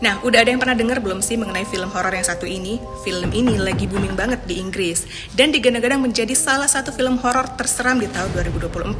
Nah, udah ada yang pernah dengar belum sih mengenai film horor yang satu ini? Film ini lagi booming banget di Inggris dan digadang-gadang menjadi salah satu film horor terseram di tahun 2024.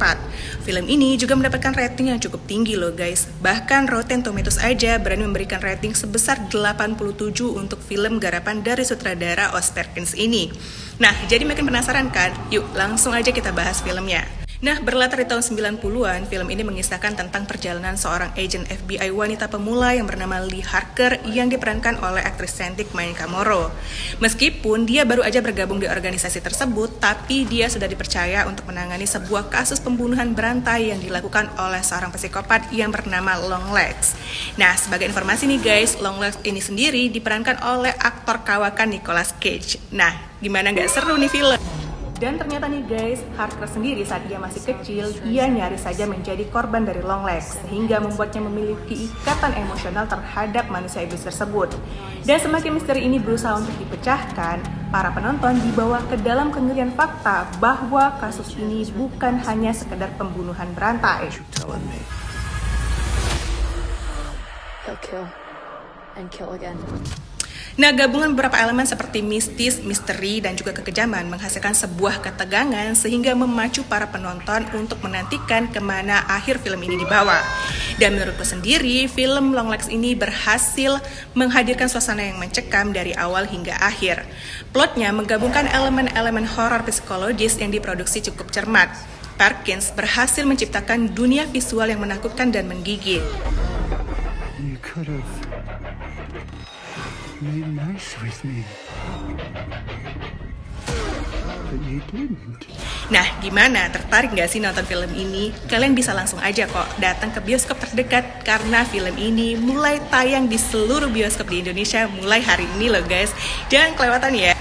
Film ini juga mendapatkan rating yang cukup tinggi loh guys. Bahkan Rotten Tomatoes aja berani memberikan rating sebesar 87 untuk film garapan dari sutradara Os Perkins ini. Nah, jadi makin penasaran kan? Yuk, langsung aja kita bahas filmnya. Nah, berlatar di tahun 90-an, film ini mengisahkan tentang perjalanan seorang agen FBI wanita pemula yang bernama Lee Harker yang diperankan oleh aktris cantik Maika Kamoro. Meskipun dia baru aja bergabung di organisasi tersebut, tapi dia sudah dipercaya untuk menangani sebuah kasus pembunuhan berantai yang dilakukan oleh seorang psikopat yang bernama Longlegs. Nah, sebagai informasi nih guys, Longlegs ini sendiri diperankan oleh aktor kawakan Nicolas Cage. Nah, gimana nggak seru nih film? Dan ternyata nih guys, Harker sendiri saat dia masih kecil, ia nyaris saja menjadi korban dari Longlegs, sehingga membuatnya memiliki ikatan emosional terhadap manusia iblis tersebut. Dan semakin misteri ini berusaha untuk dipecahkan, para penonton dibawa ke dalam kengerian fakta bahwa kasus ini bukan hanya sekedar pembunuhan berantai. He'll kill and kill again. Nah, gabungan beberapa elemen seperti mistis, misteri, dan juga kekejaman menghasilkan sebuah ketegangan sehingga memacu para penonton untuk menantikan ke mana akhir film ini dibawa. Dan menurutku sendiri, film Longlegs ini berhasil menghadirkan suasana yang mencekam dari awal hingga akhir. Plotnya menggabungkan elemen-elemen horor psikologis yang diproduksi cukup cermat. Parkins berhasil menciptakan dunia visual yang menakutkan dan menggigit. Made nice with me. Nah, gimana? Tertarik nggak sih nonton film ini? Kalian bisa langsung aja kok datang ke bioskop terdekat karena film ini mulai tayang di seluruh bioskop di Indonesia mulai hari ini loh guys. Jangan kelewatan ya.